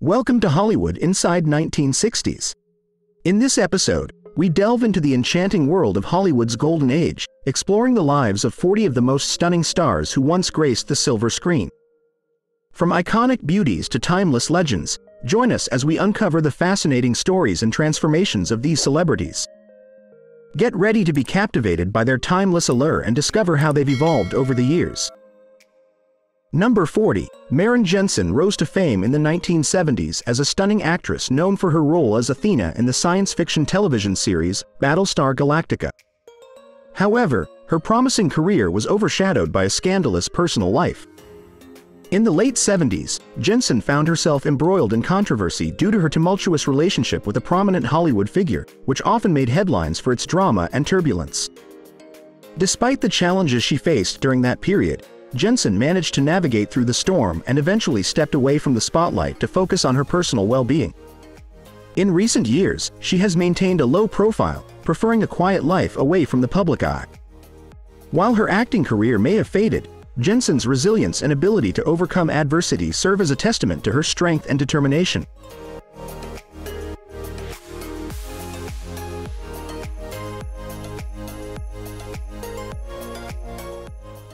Welcome to Hollywood Inside 1960s. In this episode, we delve into the enchanting world of Hollywood's golden age, exploring the lives of 40 of the most stunning stars who once graced the silver screen. From iconic beauties to timeless legends, join us as we uncover the fascinating stories and transformations of these celebrities. Get ready to be captivated by their timeless allure and discover how they've evolved over the years. Number 40, Maren Jensen rose to fame in the 1970s as a stunning actress known for her role as Athena in the science fiction television series Battlestar Galactica. However, her promising career was overshadowed by a scandalous personal life. In the late 70s, Jensen found herself embroiled in controversy due to her tumultuous relationship with a prominent Hollywood figure, which often made headlines for its drama and turbulence. Despite the challenges she faced during that period, Jensen managed to navigate through the storm and eventually stepped away from the spotlight to focus on her personal well-being. In recent years, she has maintained a low profile, preferring a quiet life away from the public eye. While her acting career may have faded, Jensen's resilience and ability to overcome adversity serve as a testament to her strength and determination.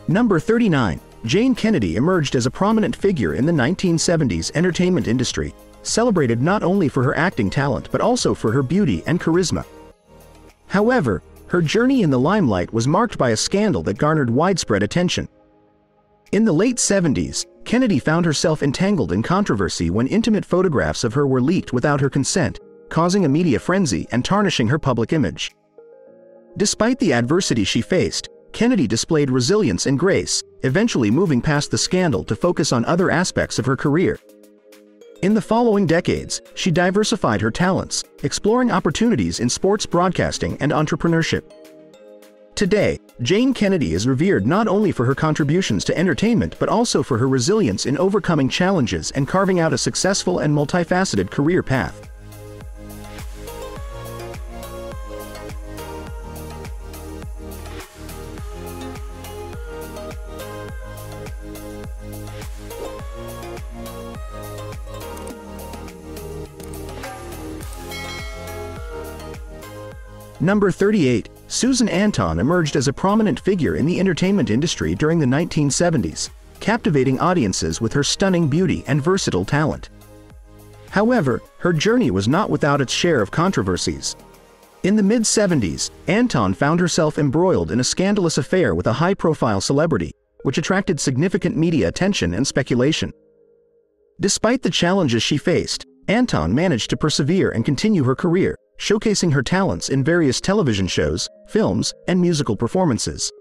Number 39. Jane Kennedy emerged as a prominent figure in the 1970s entertainment industry, celebrated not only for her acting talent but also for her beauty and charisma. However, her journey in the limelight was marked by a scandal that garnered widespread attention. In the late 70s, Kennedy found herself entangled in controversy when intimate photographs of her were leaked without her consent, causing a media frenzy and tarnishing her public image. Despite the adversity she faced, Kennedy displayed resilience and grace, eventually moving past the scandal to focus on other aspects of her career. In the following decades, she diversified her talents, exploring opportunities in sports broadcasting and entrepreneurship. Today, Jane Kennedy is revered not only for her contributions to entertainment but also for her resilience in overcoming challenges and carving out a successful and multifaceted career path. Number 38, Susan Anton emerged as a prominent figure in the entertainment industry during the 1970s, captivating audiences with her stunning beauty and versatile talent. However, her journey was not without its share of controversies. In the mid-70s, Anton found herself embroiled in a scandalous affair with a high-profile celebrity, which attracted significant media attention and speculation. Despite the challenges she faced, Anton managed to persevere and continue her career, showcasing her talents in various television shows, films, and musical performances.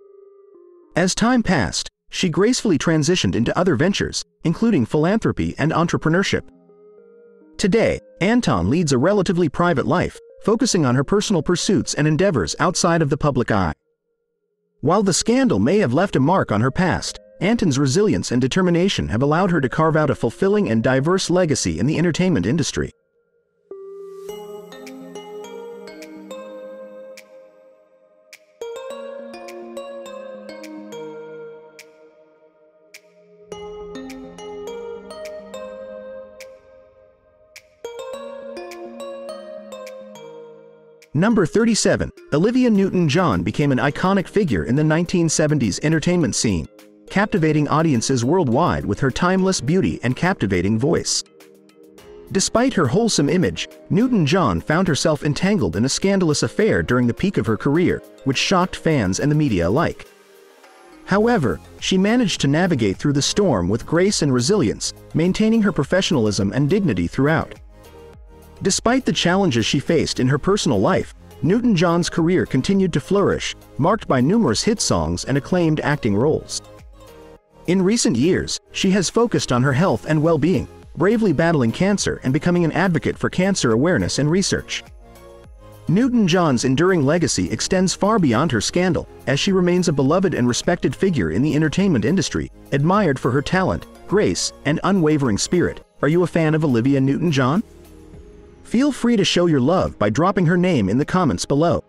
As time passed, she gracefully transitioned into other ventures, including philanthropy and entrepreneurship. Today, Anton leads a relatively private life, focusing on her personal pursuits and endeavors outside of the public eye. While the scandal may have left a mark on her past, Anton's resilience and determination have allowed her to carve out a fulfilling and diverse legacy in the entertainment industry. Number 37, Olivia Newton-John became an iconic figure in the 1970s entertainment scene, captivating audiences worldwide with her timeless beauty and captivating voice. Despite her wholesome image, Newton-John found herself entangled in a scandalous affair during the peak of her career, which shocked fans and the media alike. However, she managed to navigate through the storm with grace and resilience, maintaining her professionalism and dignity throughout. Despite the challenges she faced in her personal life, Newton-John's career continued to flourish, marked by numerous hit songs and acclaimed acting roles. In recent years, she has focused on her health and well-being, bravely battling cancer and becoming an advocate for cancer awareness and research. Newton-John's enduring legacy extends far beyond her scandal, as she remains a beloved and respected figure in the entertainment industry, admired for her talent, grace, and unwavering spirit. Are you a fan of Olivia Newton-John? Feel free to show your love by dropping her name in the comments below.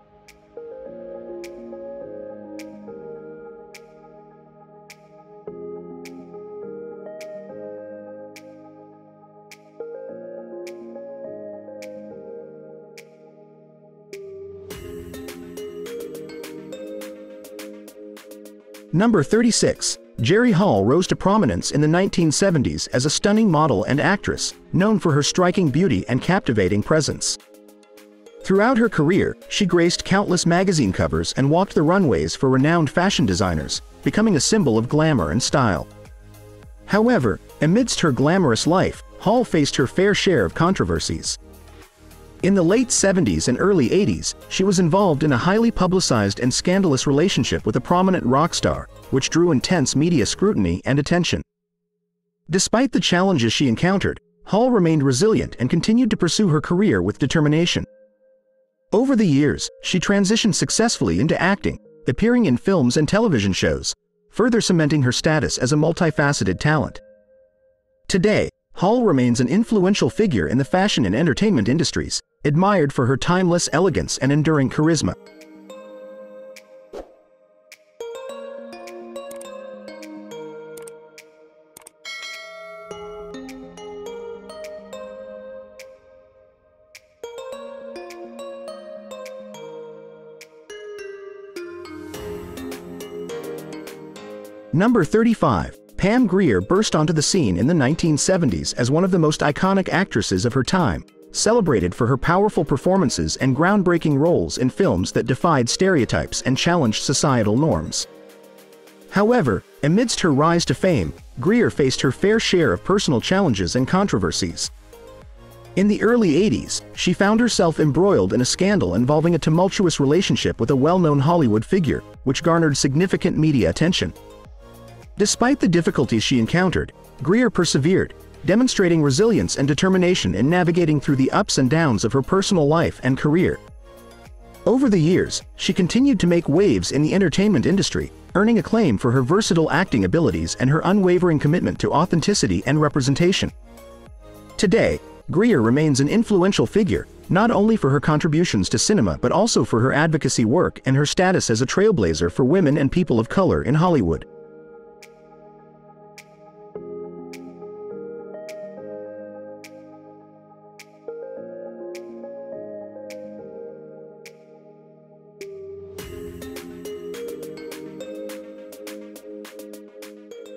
Number 36. Jerry Hall rose to prominence in the 1970s as a stunning model and actress, known for her striking beauty and captivating presence. Throughout her career, she graced countless magazine covers and walked the runways for renowned fashion designers, becoming a symbol of glamour and style. However, amidst her glamorous life, Hall faced her fair share of controversies. In the late 70s and early 80s, she was involved in a highly publicized and scandalous relationship with a prominent rock star, which drew intense media scrutiny and attention. Despite the challenges she encountered, Hall remained resilient and continued to pursue her career with determination. Over the years, she transitioned successfully into acting, appearing in films and television shows, further cementing her status as a multifaceted talent. Today, Hall remains an influential figure in the fashion and entertainment industries, admired for her timeless elegance and enduring charisma. Number 35. Pam Grier burst onto the scene in the 1970s as one of the most iconic actresses of her time, celebrated for her powerful performances and groundbreaking roles in films that defied stereotypes and challenged societal norms. However, amidst her rise to fame, Grier faced her fair share of personal challenges and controversies. In the early 80s, she found herself embroiled in a scandal involving a tumultuous relationship with a well-known Hollywood figure, which garnered significant media attention. Despite the difficulties she encountered, Grier persevered, demonstrating resilience and determination in navigating through the ups and downs of her personal life and career. Over the years, she continued to make waves in the entertainment industry, earning acclaim for her versatile acting abilities and her unwavering commitment to authenticity and representation. Today, Grier remains an influential figure, not only for her contributions to cinema but also for her advocacy work and her status as a trailblazer for women and people of color in Hollywood.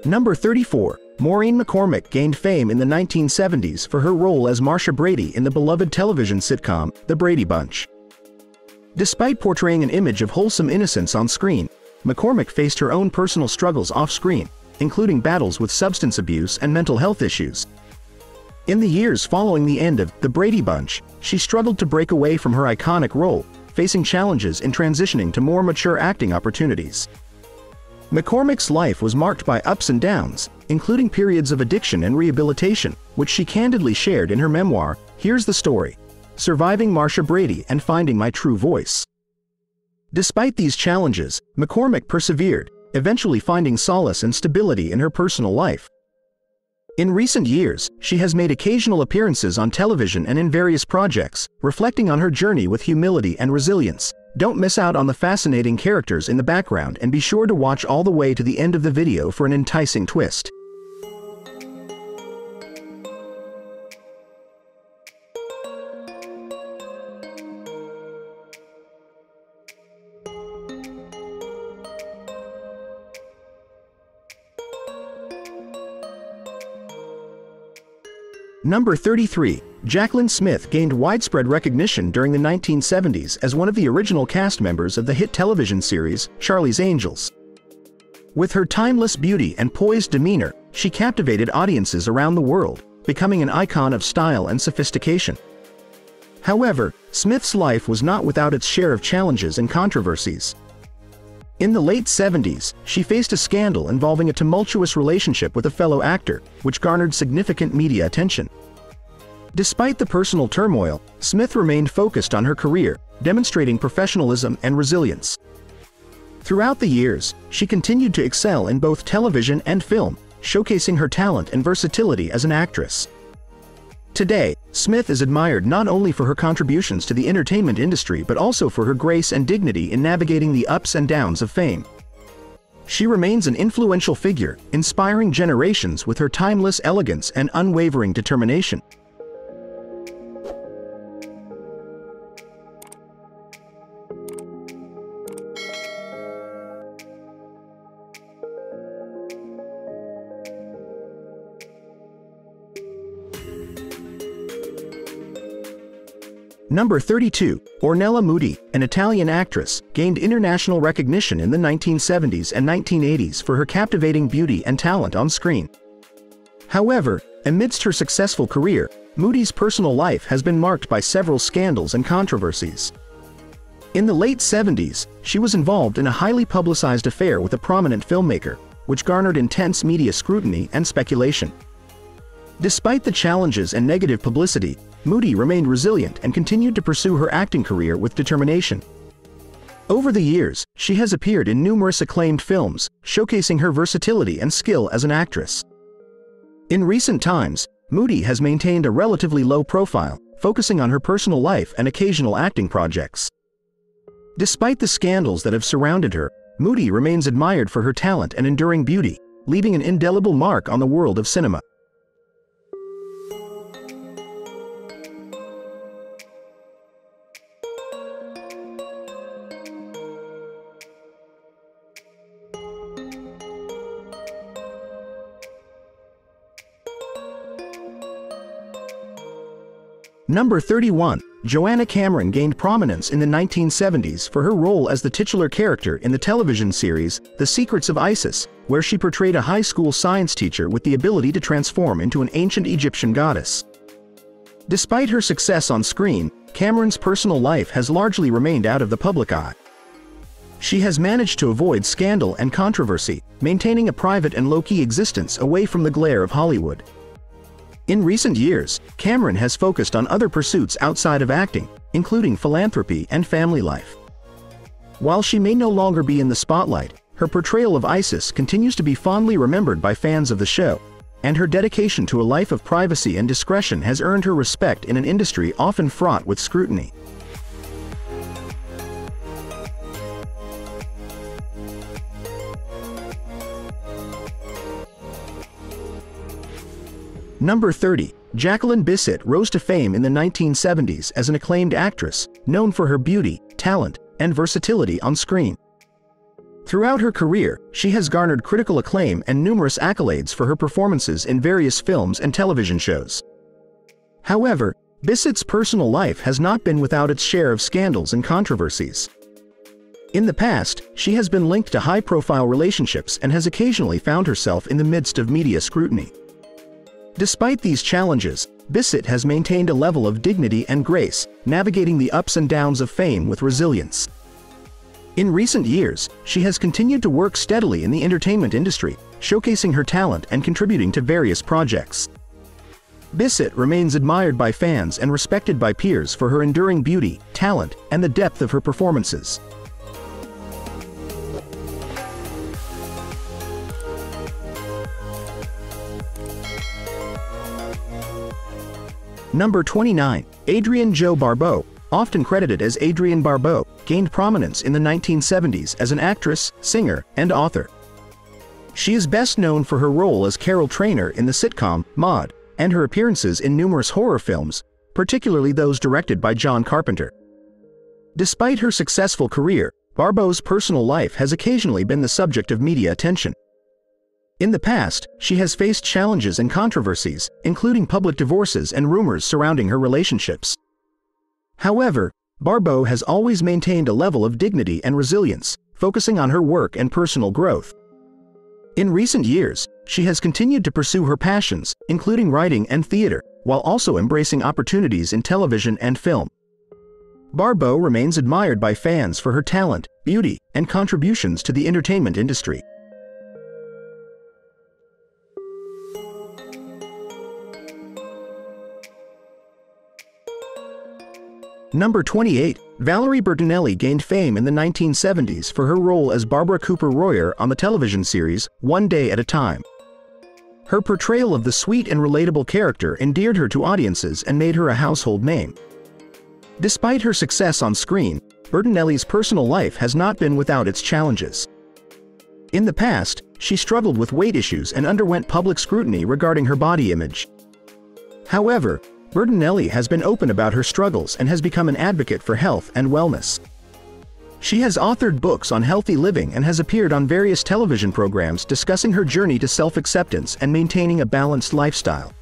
Number 34. Maureen McCormick gained fame in the 1970s for her role as Marcia Brady in the beloved television sitcom, The Brady Bunch. Despite portraying an image of wholesome innocence on screen, McCormick faced her own personal struggles off-screen, including battles with substance abuse and mental health issues. In the years following the end of The Brady Bunch, she struggled to break away from her iconic role, facing challenges in transitioning to more mature acting opportunities. McCormick's life was marked by ups and downs, including periods of addiction and rehabilitation, which she candidly shared in her memoir, Here's the Story, Surviving Marcia Brady and Finding My True Voice. Despite these challenges, McCormick persevered, eventually finding solace and stability in her personal life. In recent years, she has made occasional appearances on television and in various projects, reflecting on her journey with humility and resilience, don't miss out on the fascinating characters in the background and be sure to watch all the way to the end of the video for an enticing twist. Number 33. Jaclyn Smith gained widespread recognition during the 1970s as one of the original cast members of the hit television series Charlie's Angels. With her timeless beauty and poised demeanor, she captivated audiences around the world, becoming an icon of style and sophistication. However, Smith's life was not without its share of challenges and controversies. In the late 70s, she faced a scandal involving a tumultuous relationship with a fellow actor, which garnered significant media attention. Despite the personal turmoil, Smith remained focused on her career, demonstrating professionalism and resilience. Throughout the years, she continued to excel in both television and film, showcasing her talent and versatility as an actress. Today, Smith is admired not only for her contributions to the entertainment industry but also for her grace and dignity in navigating the ups and downs of fame. She remains an influential figure, inspiring generations with her timeless elegance and unwavering determination. Number 32, Ornella Muti, an Italian actress, gained international recognition in the 1970s and 1980s for her captivating beauty and talent on screen. However, amidst her successful career, Muti's personal life has been marked by several scandals and controversies. In the late 70s, she was involved in a highly publicized affair with a prominent filmmaker, which garnered intense media scrutiny and speculation. Despite the challenges and negative publicity, Muti remained resilient and continued to pursue her acting career with determination. Over the years, she has appeared in numerous acclaimed films, showcasing her versatility and skill as an actress. In recent times, Muti has maintained a relatively low profile, focusing on her personal life and occasional acting projects. Despite the scandals that have surrounded her, Muti remains admired for her talent and enduring beauty, leaving an indelible mark on the world of cinema. Number 31, Joanna Cameron gained prominence in the 1970s for her role as the titular character in the television series The Secrets of Isis, where she portrayed a high school science teacher with the ability to transform into an ancient Egyptian goddess. Despite her success on screen, Cameron's personal life has largely remained out of the public eye. She has managed to avoid scandal and controversy, maintaining a private and low-key existence away from the glare of Hollywood. In recent years, Cameron has focused on other pursuits outside of acting, including philanthropy and family life. While she may no longer be in the spotlight, her portrayal of Isis continues to be fondly remembered by fans of the show, and her dedication to a life of privacy and discretion has earned her respect in an industry often fraught with scrutiny. Number 30. Jacqueline Bisset rose to fame in the 1970s as an acclaimed actress, known for her beauty, talent, and versatility on screen. Throughout her career, she has garnered critical acclaim and numerous accolades for her performances in various films and television shows. However, Bisset's personal life has not been without its share of scandals and controversies. In the past, she has been linked to high-profile relationships and has occasionally found herself in the midst of media scrutiny. Despite these challenges, Bisset has maintained a level of dignity and grace, navigating the ups and downs of fame with resilience. In recent years, she has continued to work steadily in the entertainment industry, showcasing her talent and contributing to various projects. Bisset remains admired by fans and respected by peers for her enduring beauty, talent, and the depth of her performances. Number 29, Adrienne Jo Barbeau, often credited as Adrienne Barbeau, gained prominence in the 1970s as an actress, singer, and author. She is best known for her role as Carol Traynor in the sitcom Maude, and her appearances in numerous horror films, particularly those directed by John Carpenter. Despite her successful career, Barbeau's personal life has occasionally been the subject of media attention. In the past, she has faced challenges and controversies, including public divorces and rumors surrounding her relationships. However, Barbeau has always maintained a level of dignity and resilience, focusing on her work and personal growth. In recent years, she has continued to pursue her passions, including writing and theater, while also embracing opportunities in television and film. Barbeau remains admired by fans for her talent, beauty, and contributions to the entertainment industry. Number 28, Valerie Bertinelli gained fame in the 1970s for her role as Barbara Cooper Royer on the television series One Day at a Time. Her portrayal of the sweet and relatable character endeared her to audiences and made her a household name. Despite her success on screen, Bertinelli's personal life has not been without its challenges. In the past, she struggled with weight issues and underwent public scrutiny regarding her body image. However, Bertinelli has been open about her struggles and has become an advocate for health and wellness. She has authored books on healthy living and has appeared on various television programs discussing her journey to self-acceptance and maintaining a balanced lifestyle.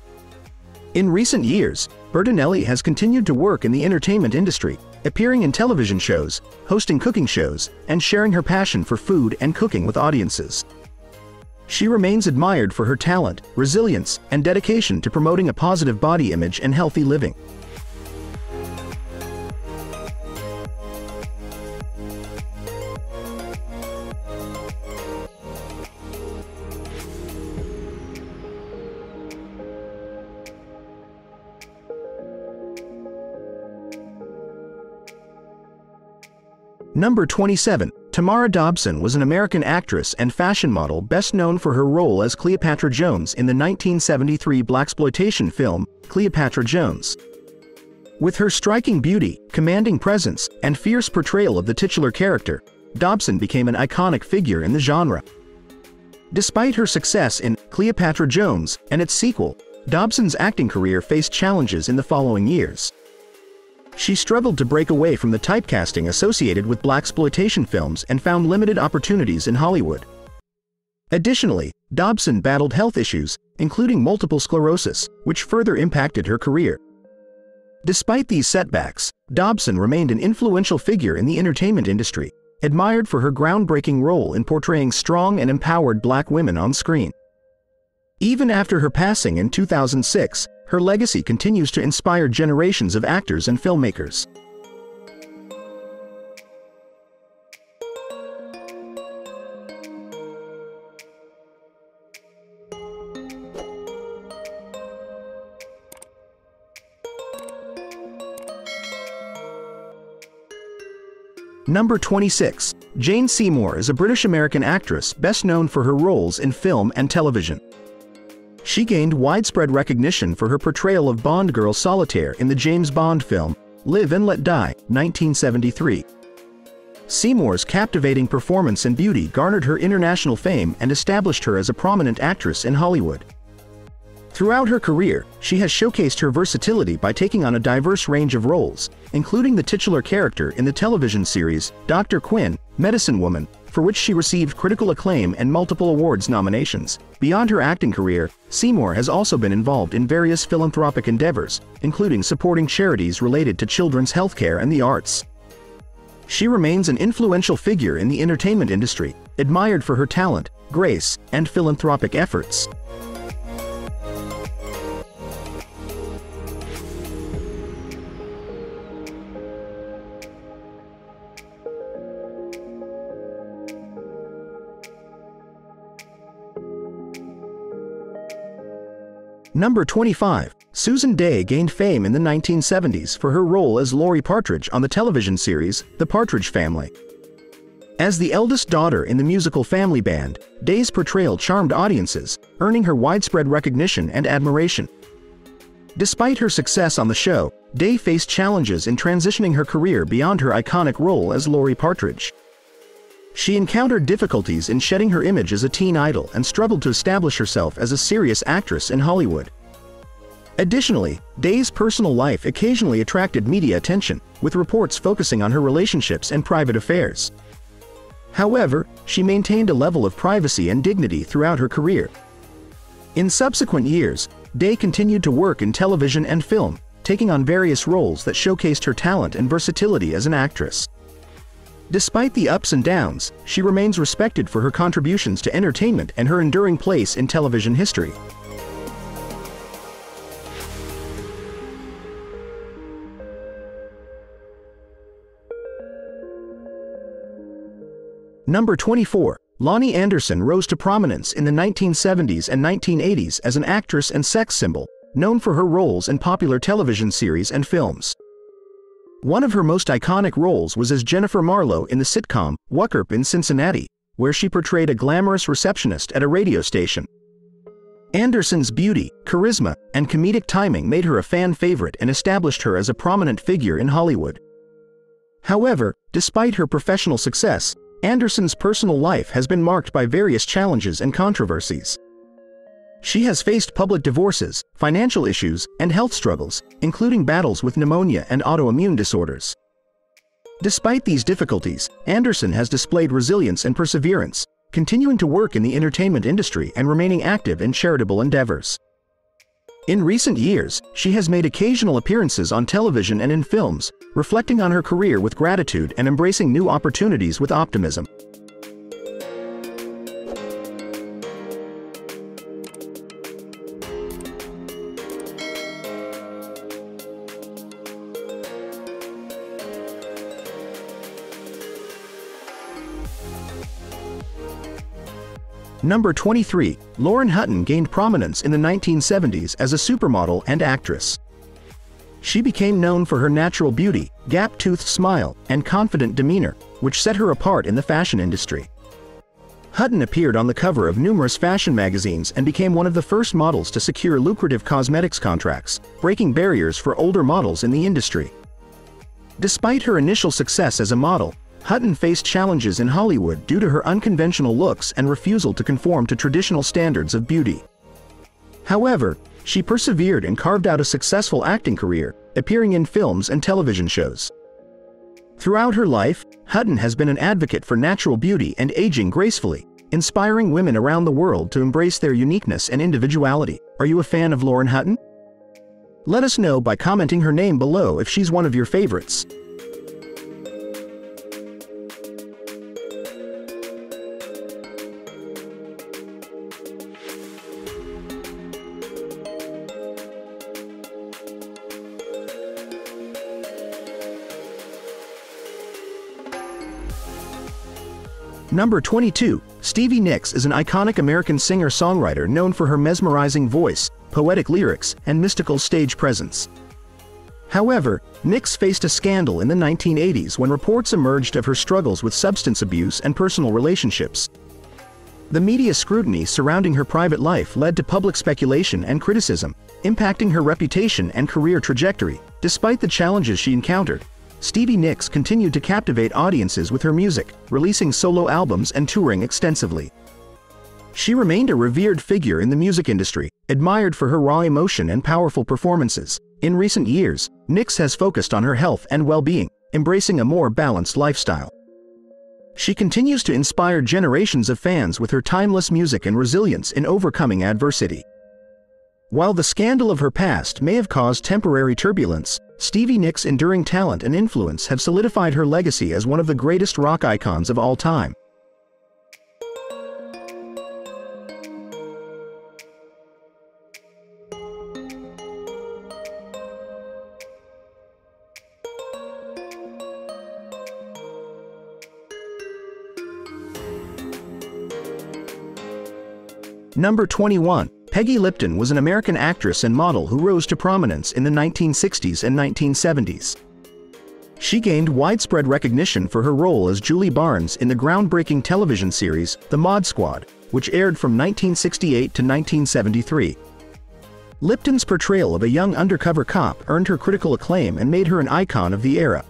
In recent years, Bertinelli has continued to work in the entertainment industry, appearing in television shows, hosting cooking shows, and sharing her passion for food and cooking with audiences. She remains admired for her talent, resilience, and dedication to promoting a positive body image and healthy living. Number 27. Tamara Dobson was an American actress and fashion model best known for her role as Cleopatra Jones in the 1973 blaxploitation film Cleopatra Jones. With her striking beauty, commanding presence, and fierce portrayal of the titular character, Dobson became an iconic figure in the genre. Despite her success in Cleopatra Jones and its sequel, Dobson's acting career faced challenges in the following years. She struggled to break away from the typecasting associated with blaxploitation films and found limited opportunities in Hollywood. Additionally, Dobson battled health issues, including multiple sclerosis, which further impacted her career. Despite these setbacks, Dobson remained an influential figure in the entertainment industry, admired for her groundbreaking role in portraying strong and empowered black women on screen. Even after her passing in 2006, her legacy continues to inspire generations of actors and filmmakers. Number 26. Jane Seymour is a British-American actress best known for her roles in film and television. She gained widespread recognition for her portrayal of Bond girl Solitaire in the James Bond film Live and Let Die, 1973. Seymour's captivating performance and beauty garnered her international fame and established her as a prominent actress in Hollywood. Throughout her career, she has showcased her versatility by taking on a diverse range of roles, including the titular character in the television series Dr. Quinn, Medicine Woman, for which she received critical acclaim and multiple awards nominations. Beyond her acting career, Seymour has also been involved in various philanthropic endeavors, including supporting charities related to children's healthcare and the arts. She remains an influential figure in the entertainment industry, admired for her talent, grace, and philanthropic efforts. Number 25. Susan Dey gained fame in the 1970s for her role as Laurie Partridge on the television series The Partridge Family. As the eldest daughter in the musical Family Band, Dey's portrayal charmed audiences, earning her widespread recognition and admiration. Despite her success on the show, Dey faced challenges in transitioning her career beyond her iconic role as Laurie Partridge. She encountered difficulties in shedding her image as a teen idol and struggled to establish herself as a serious actress in Hollywood. Additionally, Dey's personal life occasionally attracted media attention, with reports focusing on her relationships and private affairs. However, she maintained a level of privacy and dignity throughout her career. In subsequent years, Dey continued to work in television and film, taking on various roles that showcased her talent and versatility as an actress. Despite the ups and downs, she remains respected for her contributions to entertainment and her enduring place in television history. Number 24. Loni Anderson rose to prominence in the 1970s and 1980s as an actress and sex symbol, known for her roles in popular television series and films. One of her most iconic roles was as Jennifer Marlowe in the sitcom Wuck Up in Cincinnati, where she portrayed a glamorous receptionist at a radio station. Anderson's beauty, charisma, and comedic timing made her a fan favorite and established her as a prominent figure in Hollywood. However, despite her professional success, Anderson's personal life has been marked by various challenges and controversies. She has faced public divorces, financial issues, and health struggles, including battles with pneumonia and autoimmune disorders. Despite these difficulties, Anderson has displayed resilience and perseverance, continuing to work in the entertainment industry and remaining active in charitable endeavors. In recent years, she has made occasional appearances on television and in films, reflecting on her career with gratitude and embracing new opportunities with optimism. Number 23, Lauren Hutton gained prominence in the 1970s as a supermodel and actress. She became known for her natural beauty, gap-toothed smile, and confident demeanor, which set her apart in the fashion industry. Hutton appeared on the cover of numerous fashion magazines and became one of the first models to secure lucrative cosmetics contracts, breaking barriers for older models in the industry. Despite her initial success as a model, Hutton faced challenges in Hollywood due to her unconventional looks and refusal to conform to traditional standards of beauty. However, she persevered and carved out a successful acting career, appearing in films and television shows. Throughout her life, Hutton has been an advocate for natural beauty and aging gracefully, inspiring women around the world to embrace their uniqueness and individuality. Are you a fan of Lauren Hutton? Let us know by commenting her name below if she's one of your favorites. Number 22, Stevie Nicks is an iconic American singer-songwriter known for her mesmerizing voice, poetic lyrics, and mystical stage presence. However, Nicks faced a scandal in the 1980s when reports emerged of her struggles with substance abuse and personal relationships. The media scrutiny surrounding her private life led to public speculation and criticism, impacting her reputation and career trajectory. Despite the challenges she encountered, Stevie Nicks continued to captivate audiences with her music, releasing solo albums and touring extensively. She remained a revered figure in the music industry, admired for her raw emotion and powerful performances. In recent years, Nicks has focused on her health and well-being, embracing a more balanced lifestyle. She continues to inspire generations of fans with her timeless music and resilience in overcoming adversity. While the scandal of her past may have caused temporary turbulence, Stevie Nicks' enduring talent and influence have solidified her legacy as one of the greatest rock icons of all time. Number 21. Peggy Lipton was an American actress and model who rose to prominence in the 1960s and 1970s. She gained widespread recognition for her role as Julie Barnes in the groundbreaking television series The Mod Squad, which aired from 1968 to 1973. Lipton's portrayal of a young undercover cop earned her critical acclaim and made her an icon of the era.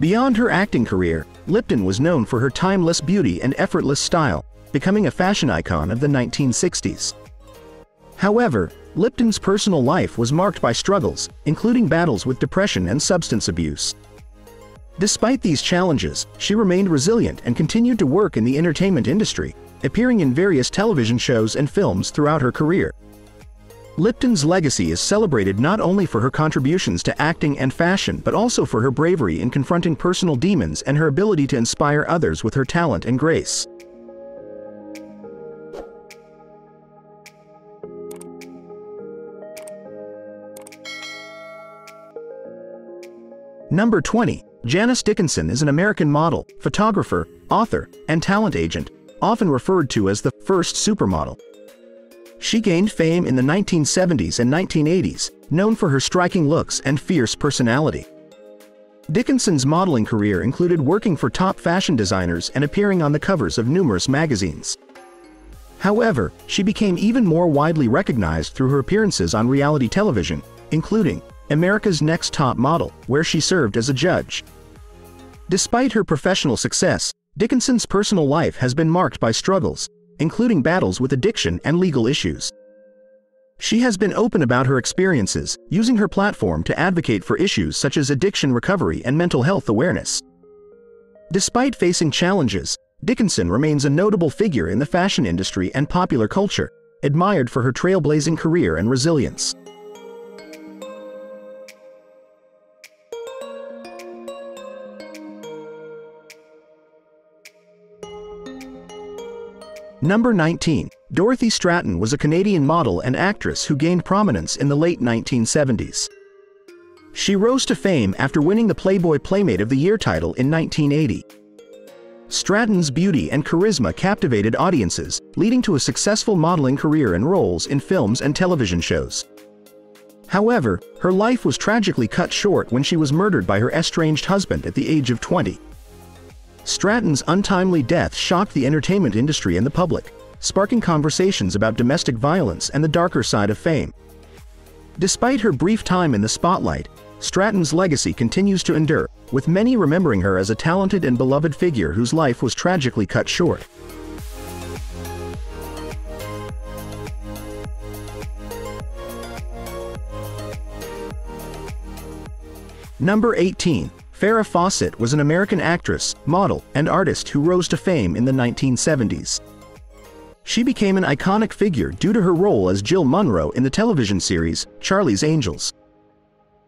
Beyond her acting career, Lipton was known for her timeless beauty and effortless style, becoming a fashion icon of the 1960s. However, Lipton's personal life was marked by struggles, including battles with depression and substance abuse. Despite these challenges, she remained resilient and continued to work in the entertainment industry, appearing in various television shows and films throughout her career. Lipton's legacy is celebrated not only for her contributions to acting and fashion but also for her bravery in confronting personal demons and her ability to inspire others with her talent and grace. Number 20. Janice Dickinson is an American model, photographer, author, and talent agent, often referred to as the first supermodel. She gained fame in the 1970s and 1980s, known for her striking looks and fierce personality. Dickinson's modeling career included working for top fashion designers and appearing on the covers of numerous magazines. However, she became even more widely recognized through her appearances on reality television, including America's Next Top Model, where she served as a judge. Despite her professional success, Dickinson's personal life has been marked by struggles, including battles with addiction and legal issues. She has been open about her experiences, using her platform to advocate for issues such as addiction recovery and mental health awareness. Despite facing challenges, Dickinson remains a notable figure in the fashion industry and popular culture, admired for her trailblazing career and resilience. Number 19. Dorothy Stratten was a Canadian model and actress who gained prominence in the late 1970s. She rose to fame after winning the Playboy Playmate of the Year title in 1980. Stratten's beauty and charisma captivated audiences, leading to a successful modeling career and roles in films and television shows. However, her life was tragically cut short when she was murdered by her estranged husband at the age of 20. Stratten's untimely death shocked the entertainment industry and the public, sparking conversations about domestic violence and the darker side of fame. Despite her brief time in the spotlight, Stratten's legacy continues to endure, with many remembering her as a talented and beloved figure whose life was tragically cut short. Number 18. Farrah Fawcett was an American actress, model, and artist who rose to fame in the 1970s. She became an iconic figure due to her role as Jill Munroe in the television series Charlie's Angels.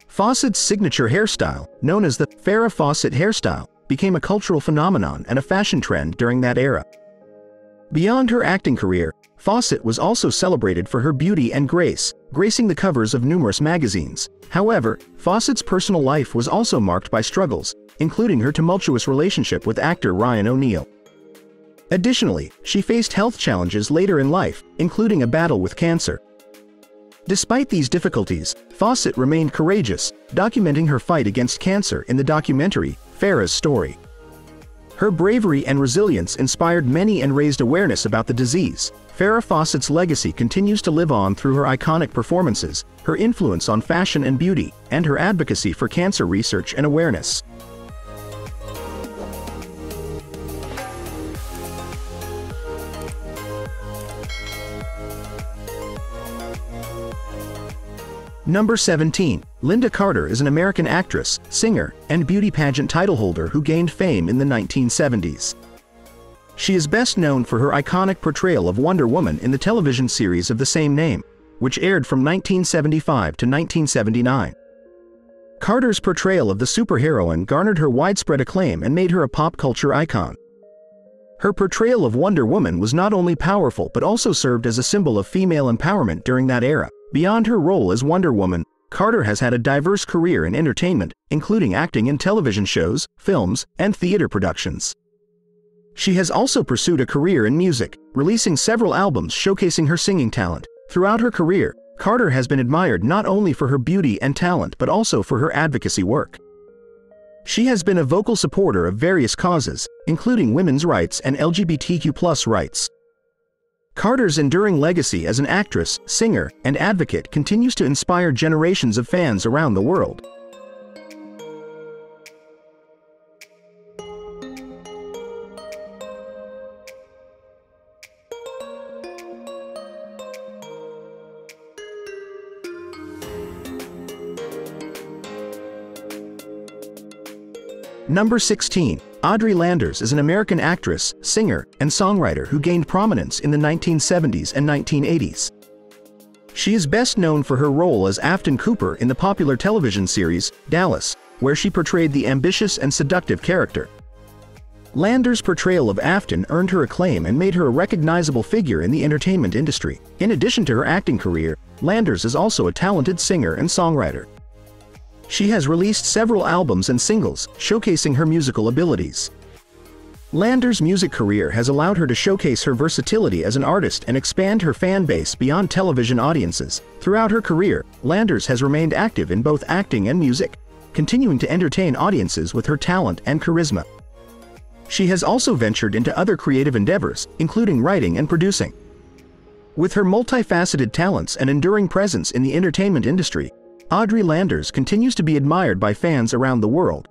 Fawcett's signature hairstyle, known as the Farrah Fawcett hairstyle, became a cultural phenomenon and a fashion trend during that era. Beyond her acting career, Fawcett was also celebrated for her beauty and grace, gracing the covers of numerous magazines. However, Fawcett's personal life was also marked by struggles, including her tumultuous relationship with actor Ryan O'Neal. Additionally, she faced health challenges later in life, including a battle with cancer. Despite these difficulties, Fawcett remained courageous, documenting her fight against cancer in the documentary, Farrah's Story. Her bravery and resilience inspired many and raised awareness about the disease. Farrah Fawcett's legacy continues to live on through her iconic performances, her influence on fashion and beauty, and her advocacy for cancer research and awareness. Number 17. Lynda Carter is an American actress, singer, and beauty pageant title holder who gained fame in the 1970s. She is best known for her iconic portrayal of Wonder Woman in the television series of the same name, which aired from 1975 to 1979. Carter's portrayal of the superheroine garnered her widespread acclaim and made her a pop culture icon. Her portrayal of Wonder Woman was not only powerful but also served as a symbol of female empowerment during that era. Beyond her role as Wonder Woman, Carter has had a diverse career in entertainment, including acting in television shows, films, and theater productions. She has also pursued a career in music, releasing several albums showcasing her singing talent. Throughout her career, Carter has been admired not only for her beauty and talent but also for her advocacy work. She has been a vocal supporter of various causes, including women's rights and LGBTQ rights. Carter's enduring legacy as an actress, singer, and advocate continues to inspire generations of fans around the world. Number 16. Audrey Landers is an American actress, singer, and songwriter who gained prominence in the 1970s and 1980s. She is best known for her role as Afton Cooper in the popular television series, Dallas, where she portrayed the ambitious and seductive character. Landers' portrayal of Afton earned her acclaim and made her a recognizable figure in the entertainment industry. In addition to her acting career, Landers is also a talented singer and songwriter. She has released several albums and singles, showcasing her musical abilities. Landers' music career has allowed her to showcase her versatility as an artist and expand her fan base beyond television audiences. Throughout her career, Landers has remained active in both acting and music, continuing to entertain audiences with her talent and charisma. She has also ventured into other creative endeavors, including writing and producing. With her multifaceted talents and enduring presence in the entertainment industry, Audrey Landers continues to be admired by fans around the world.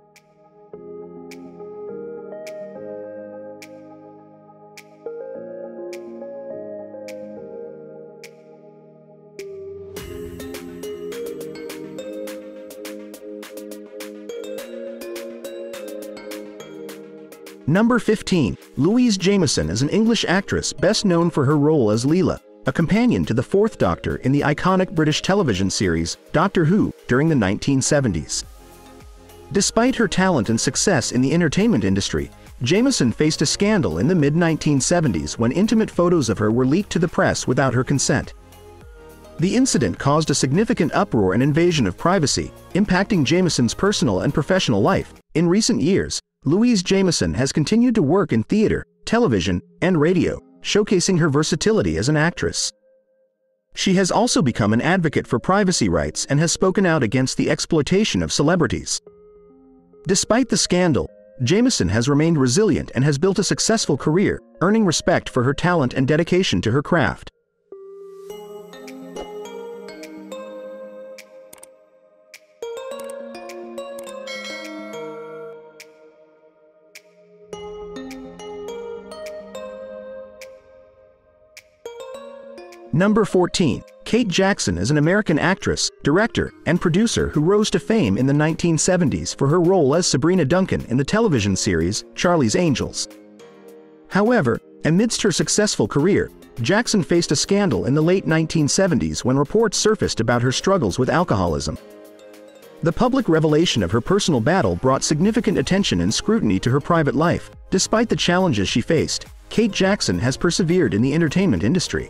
Number 15. Louise Jameson is an English actress best known for her role as Leela, a companion to the Fourth Doctor in the iconic British television series Doctor Who during the 1970s. Despite her talent and success in the entertainment industry, Jameson faced a scandal in the mid-1970s when intimate photos of her were leaked to the press without her consent. The incident caused a significant uproar and invasion of privacy, impacting Jameson's personal and professional life. In recent years, Louise Jameson has continued to work in theater, television, and radio, showcasing her versatility as an actress. She has also become an advocate for privacy rights and has spoken out against the exploitation of celebrities. Despite the scandal, Jameson has remained resilient and has built a successful career, earning respect for her talent and dedication to her craft. Number 14. Kate Jackson is an American actress, director, and producer who rose to fame in the 1970s for her role as Sabrina Duncan in the television series Charlie's Angels. However, amidst her successful career, Jackson faced a scandal in the late 1970s when reports surfaced about her struggles with alcoholism. The public revelation of her personal battle brought significant attention and scrutiny to her private life. Despite the challenges she faced, Kate Jackson has persevered in the entertainment industry.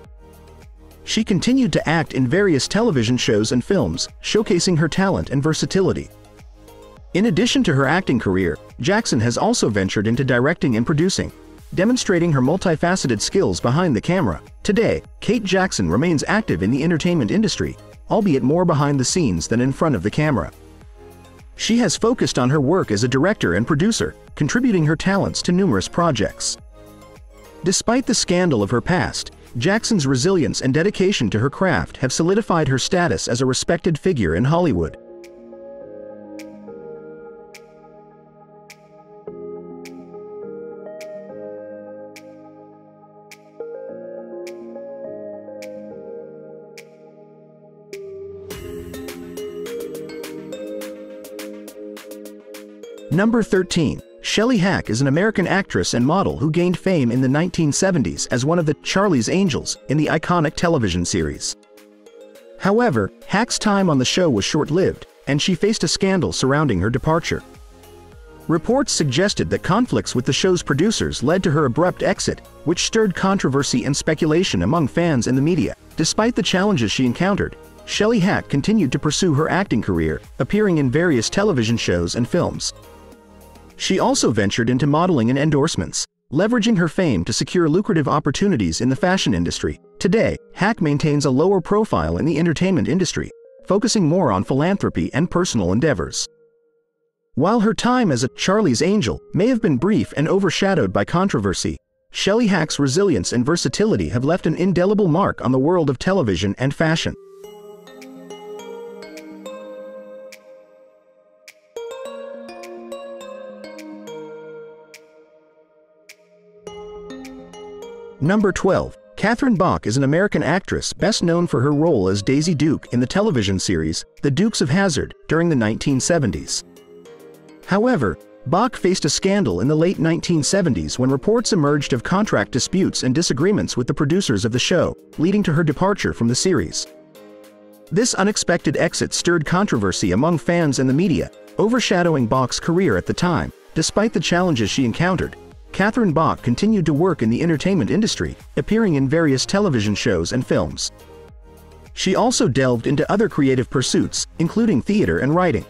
She continued to act in various television shows and films, showcasing her talent and versatility. In addition to her acting career, Jackson has also ventured into directing and producing, demonstrating her multifaceted skills behind the camera. Today, Kate Jackson remains active in the entertainment industry, albeit more behind the scenes than in front of the camera. She has focused on her work as a director and producer, contributing her talents to numerous projects. Despite the scandal of her past, Jackson's resilience and dedication to her craft have solidified her status as a respected figure in Hollywood. Number 13. Shelley Hack is an American actress and model who gained fame in the 1970s as one of the Charlie's Angels in the iconic television series. However, Hack's time on the show was short-lived, and she faced a scandal surrounding her departure. Reports suggested that conflicts with the show's producers led to her abrupt exit, which stirred controversy and speculation among fans and the media. Despite the challenges she encountered, Shelley Hack continued to pursue her acting career, appearing in various television shows and films. She also ventured into modeling and endorsements, leveraging her fame to secure lucrative opportunities in the fashion industry. Today, Hack maintains a lower profile in the entertainment industry, focusing more on philanthropy and personal endeavors. While her time as a Charlie's Angel may have been brief and overshadowed by controversy, Shelley Hack's resilience and versatility have left an indelible mark on the world of television and fashion. Number 12. Catherine Bach is an American actress best known for her role as Daisy Duke in the television series The Dukes of Hazzard during the 1970s. However, Bach faced a scandal in the late 1970s when reports emerged of contract disputes and disagreements with the producers of the show, leading to her departure from the series. This unexpected exit stirred controversy among fans and the media, overshadowing Bach's career at the time. Despite the challenges she encountered, Catherine Bach continued to work in the entertainment industry, appearing in various television shows and films. She also delved into other creative pursuits, including theater and writing.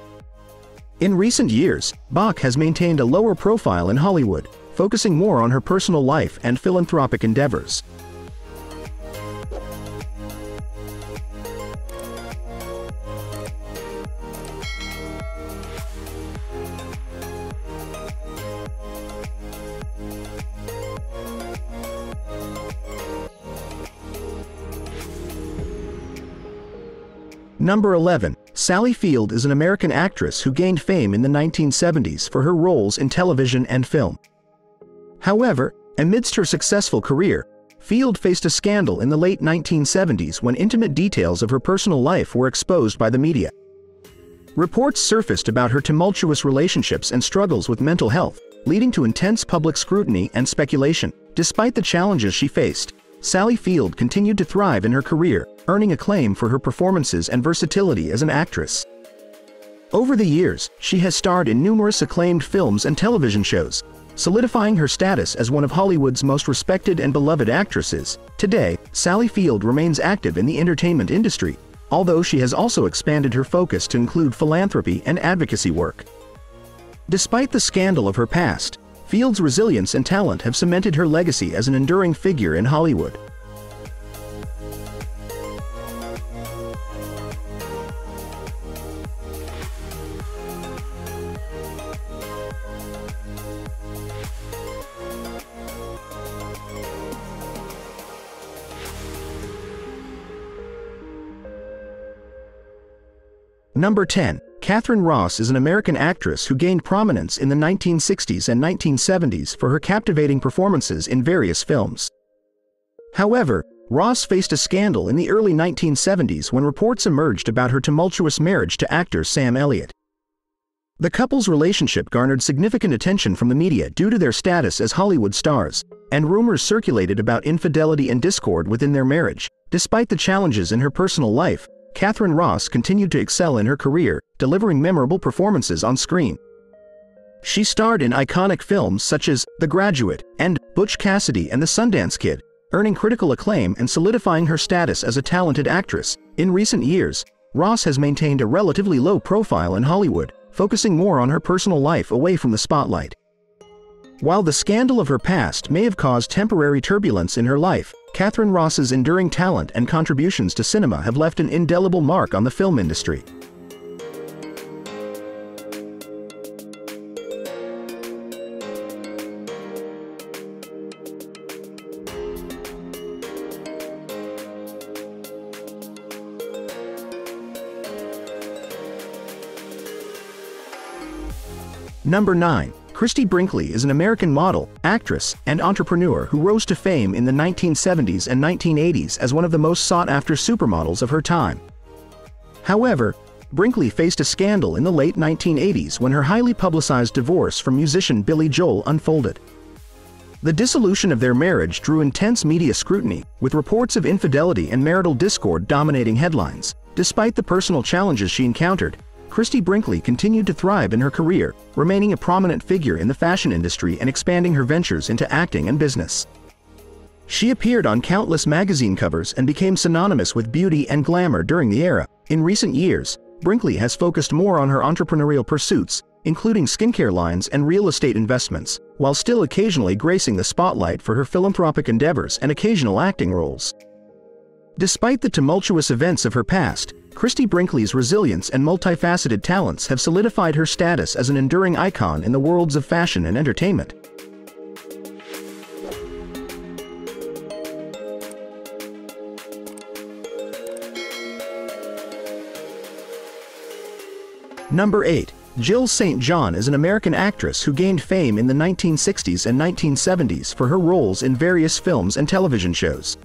In recent years, Bach has maintained a lower profile in Hollywood, focusing more on her personal life and philanthropic endeavors. Number 11. Sally Field is an American actress who gained fame in the 1970s for her roles in television and film. However, amidst her successful career, Field faced a scandal in the late 1970s when intimate details of her personal life were exposed by the media. Reports surfaced about her tumultuous relationships and struggles with mental health, leading to intense public scrutiny and speculation. Despite the challenges she faced, Sally Field continued to thrive in her career, earning acclaim for her performances and versatility as an actress. Over the years, she has starred in numerous acclaimed films and television shows, solidifying her status as one of Hollywood's most respected and beloved actresses. Today, Sally Field remains active in the entertainment industry, although she has also expanded her focus to include philanthropy and advocacy work. Despite the scandal of her past, Field's resilience and talent have cemented her legacy as an enduring figure in Hollywood. Number 10. Katharine Ross is an American actress who gained prominence in the 1960s and 1970s for her captivating performances in various films. However, Ross faced a scandal in the early 1970s when reports emerged about her tumultuous marriage to actor Sam Elliott. The couple's relationship garnered significant attention from the media due to their status as Hollywood stars, and rumors circulated about infidelity and discord within their marriage. Despite the challenges in her personal life, Katharine Ross continued to excel in her career, delivering memorable performances on screen. She starred in iconic films such as The Graduate and Butch Cassidy and the Sundance Kid, earning critical acclaim and solidifying her status as a talented actress. In recent years, Ross has maintained a relatively low profile in Hollywood, focusing more on her personal life away from the spotlight. While the scandal of her past may have caused temporary turbulence in her life, Katharine Ross's enduring talent and contributions to cinema have left an indelible mark on the film industry. Number 9. Christie Brinkley is an American model, actress, and entrepreneur who rose to fame in the 1970s and 1980s as one of the most sought-after supermodels of her time. However, Brinkley faced a scandal in the late 1980s when her highly publicized divorce from musician Billy Joel unfolded. The dissolution of their marriage drew intense media scrutiny, with reports of infidelity and marital discord dominating headlines. Despite the personal challenges she encountered, Christie Brinkley continued to thrive in her career, remaining a prominent figure in the fashion industry and expanding her ventures into acting and business. She appeared on countless magazine covers and became synonymous with beauty and glamour during the era. In recent years, Brinkley has focused more on her entrepreneurial pursuits, including skincare lines and real estate investments, while still occasionally gracing the spotlight for her philanthropic endeavors and occasional acting roles. Despite the tumultuous events of her past, Christie Brinkley's resilience and multifaceted talents have solidified her status as an enduring icon in the worlds of fashion and entertainment. Number 8. Jill St. John is an American actress who gained fame in the 1960s and 1970s for her roles in various films and television shows.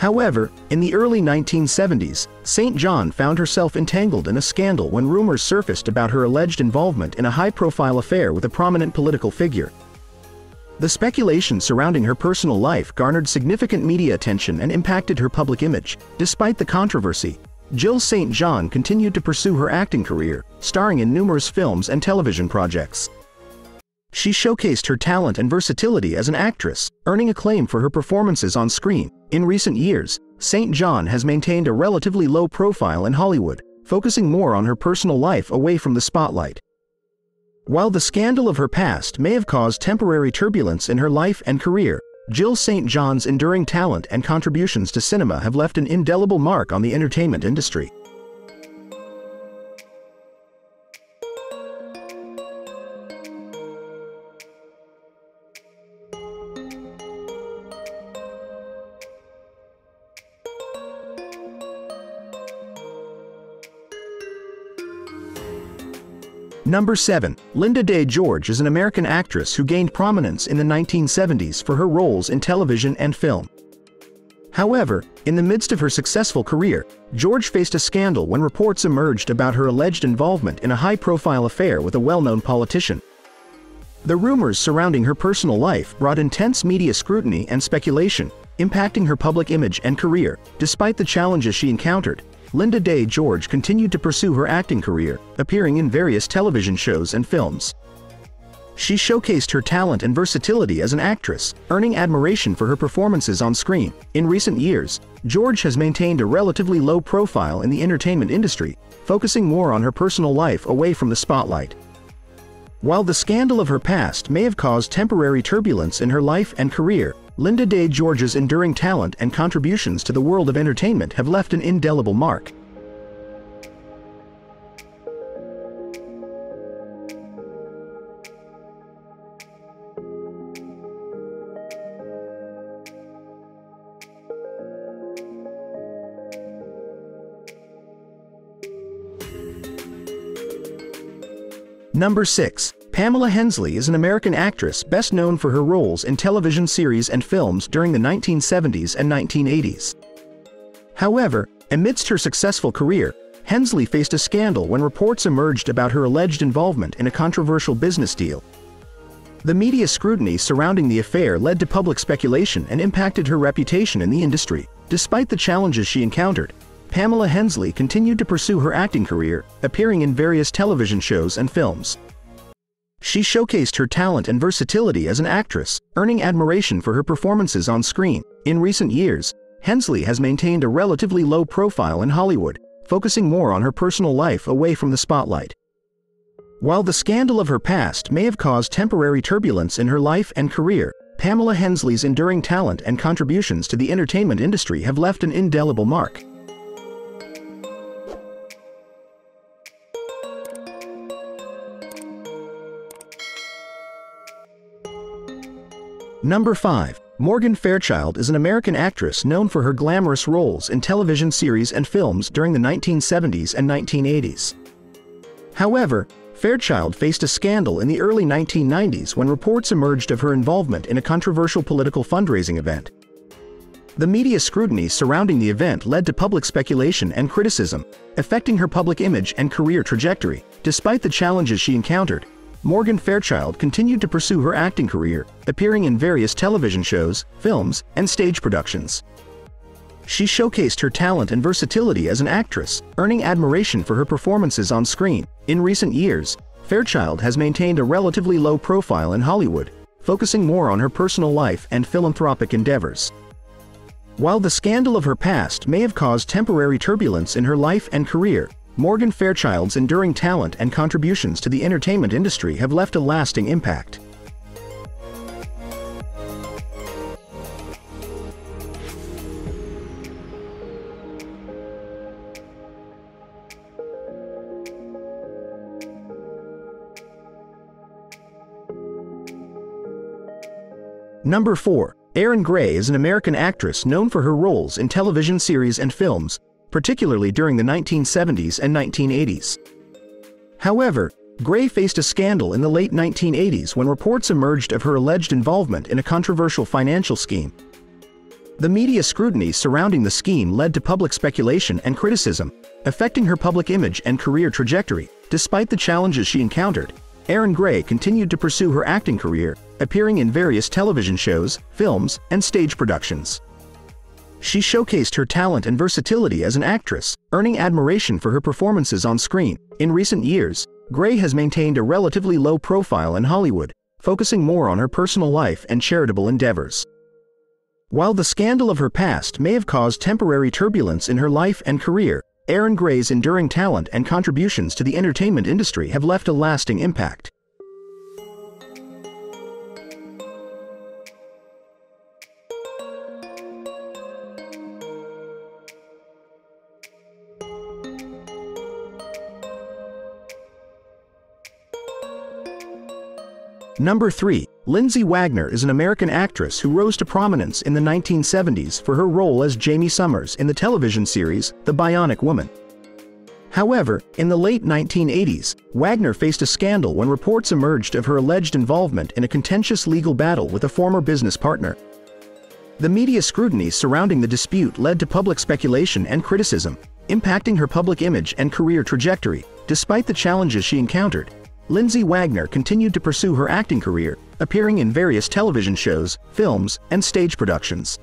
However, in the early 1970s, St. John found herself entangled in a scandal when rumors surfaced about her alleged involvement in a high-profile affair with a prominent political figure. The speculation surrounding her personal life garnered significant media attention and impacted her public image. Despite the controversy, Jill St. John continued to pursue her acting career, starring in numerous films and television projects. She showcased her talent and versatility as an actress, earning acclaim for her performances on screen. In recent years, St. John has maintained a relatively low profile in Hollywood, focusing more on her personal life away from the spotlight. While the scandal of her past may have caused temporary turbulence in her life and career, Jill St. John's enduring talent and contributions to cinema have left an indelible mark on the entertainment industry. Number 7. Linda Day George is an American actress who gained prominence in the 1970s for her roles in television and film. However, in the midst of her successful career, George faced a scandal when reports emerged about her alleged involvement in a high-profile affair with a well-known politician. The rumors surrounding her personal life brought intense media scrutiny and speculation, impacting her public image and career. Despite the challenges she encountered, Linda Day George continued to pursue her acting career, appearing in various television shows and films. She showcased her talent and versatility as an actress, earning admiration for her performances on screen. In recent years, George has maintained a relatively low profile in the entertainment industry, focusing more on her personal life away from the spotlight. While the scandal of her past may have caused temporary turbulence in her life and career, Linda Day George's enduring talent and contributions to the world of entertainment have left an indelible mark. Number 6. Pamela Hensley is an American actress best known for her roles in television series and films during the 1970s and 1980s. However, amidst her successful career, Hensley faced a scandal when reports emerged about her alleged involvement in a controversial business deal. The media scrutiny surrounding the affair led to public speculation and impacted her reputation in the industry. Despite the challenges she encountered, Pamela Hensley continued to pursue her acting career, appearing in various television shows and films. She showcased her talent and versatility as an actress, earning admiration for her performances on screen. In recent years, Hensley has maintained a relatively low profile in Hollywood, focusing more on her personal life away from the spotlight. While the scandal of her past may have caused temporary turbulence in her life and career, Pamela Hensley's enduring talent and contributions to the entertainment industry have left an indelible mark. Number 5. Morgan Fairchild is an American actress known for her glamorous roles in television series and films during the 1970s and 1980s. However, Fairchild faced a scandal in the early 1990s when reports emerged of her involvement in a controversial political fundraising event. The media scrutiny surrounding the event led to public speculation and criticism, affecting her public image and career trajectory. Despite the challenges she encountered, Morgan Fairchild continued to pursue her acting career, appearing in various television shows, films, and stage productions. She showcased her talent and versatility as an actress, earning admiration for her performances on screen. In recent years, Fairchild has maintained a relatively low profile in Hollywood, focusing more on her personal life and philanthropic endeavors. While the scandal of her past may have caused temporary turbulence in her life and career, Morgan Fairchild's enduring talent and contributions to the entertainment industry have left a lasting impact. Number 4. Erin Gray is an American actress known for her roles in television series and films, particularly during the 1970s and 1980s. However, Gray faced a scandal in the late 1980s when reports emerged of her alleged involvement in a controversial financial scheme. The media scrutiny surrounding the scheme led to public speculation and criticism, affecting her public image and career trajectory. Despite the challenges she encountered, Erin Gray continued to pursue her acting career, appearing in various television shows, films, and stage productions. She showcased her talent and versatility as an actress, earning admiration for her performances on screen. In recent years, Gray has maintained a relatively low profile in Hollywood, focusing more on her personal life and charitable endeavors. While the scandal of her past may have caused temporary turbulence in her life and career, Erin Gray's enduring talent and contributions to the entertainment industry have left a lasting impact. Number 3. Lindsay Wagner is an American actress who rose to prominence in the 1970s for her role as Jaime Sommers in the television series The Bionic Woman. However, in the late 1980s, Wagner faced a scandal when reports emerged of her alleged involvement in a contentious legal battle with a former business partner. The media scrutiny surrounding the dispute led to public speculation and criticism, impacting her public image and career trajectory. Despite the challenges she encountered, Lindsay Wagner continued to pursue her acting career, appearing in various television shows, films, and stage productions.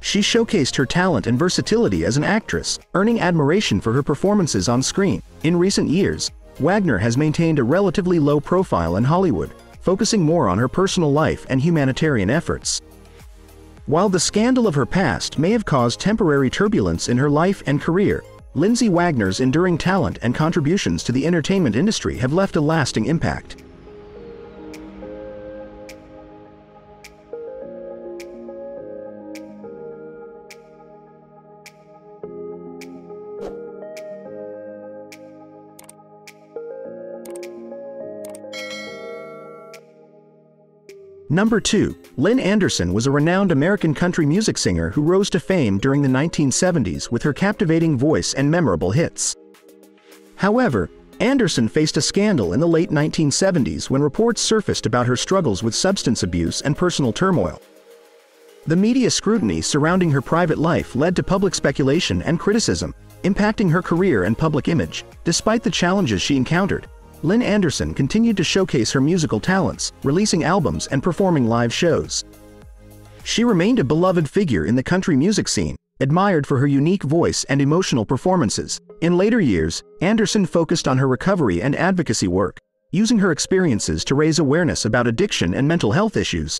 She showcased her talent and versatility as an actress, earning admiration for her performances on screen. In recent years, Wagner has maintained a relatively low profile in Hollywood, focusing more on her personal life and humanitarian efforts. While the scandal of her past may have caused temporary turbulence in her life and career, Lindsay Wagner's enduring talent and contributions to the entertainment industry have left a lasting impact. Number 2. Lynn Anderson was a renowned American country music singer who rose to fame during the 1970s with her captivating voice and memorable hits. However, Anderson faced a scandal in the late 1970s when reports surfaced about her struggles with substance abuse and personal turmoil. The media scrutiny surrounding her private life led to public speculation and criticism, impacting her career and public image. Despite the challenges she encountered, Lynn Anderson continued to showcase her musical talents, releasing albums and performing live shows. She remained a beloved figure in the country music scene, admired for her unique voice and emotional performances. In later years, Anderson focused on her recovery and advocacy work, using her experiences to raise awareness about addiction and mental health issues.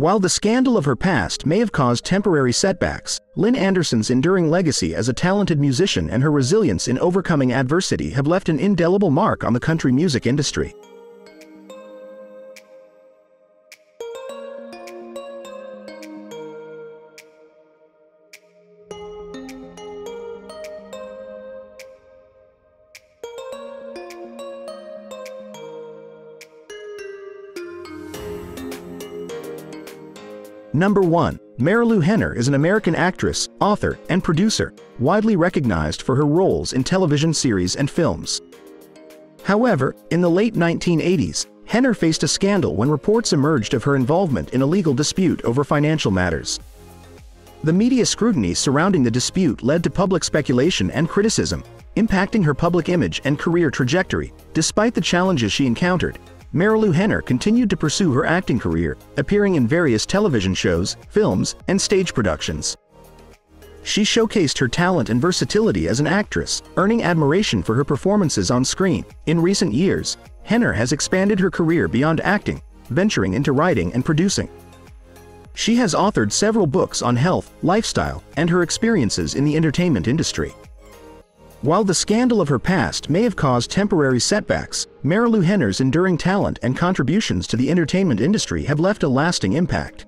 While the scandal of her past may have caused temporary setbacks, Lynn Anderson's enduring legacy as a talented musician and her resilience in overcoming adversity have left an indelible mark on the country music industry. Number 1. Marilu Henner is an American actress, author, and producer, widely recognized for her roles in television series and films. However, in the late 1980s, Henner faced a scandal when reports emerged of her involvement in a legal dispute over financial matters. The media scrutiny surrounding the dispute led to public speculation and criticism, impacting her public image and career trajectory. Despite the challenges she encountered, Marilu Henner continued to pursue her acting career, appearing in various television shows, films, and stage productions. She showcased her talent and versatility as an actress, earning admiration for her performances on screen. In recent years, Henner has expanded her career beyond acting, venturing into writing and producing. She has authored several books on health, lifestyle, and her experiences in the entertainment industry. While the scandal of her past may have caused temporary setbacks, Marilu Henner's enduring talent and contributions to the entertainment industry have left a lasting impact.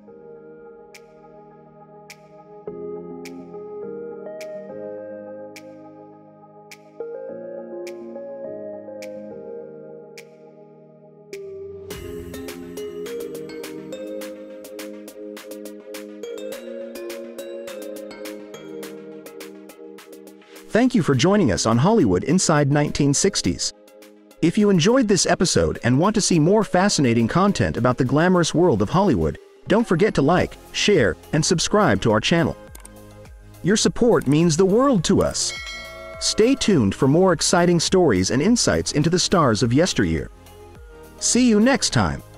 Thank you for joining us on Hollywood Inside 1960s. If you enjoyed this episode and want to see more fascinating content about the glamorous world of Hollywood, don't forget to like, share, and subscribe to our channel. Your support means the world to us. Stay tuned for more exciting stories and insights into the stars of yesteryear. See you next time.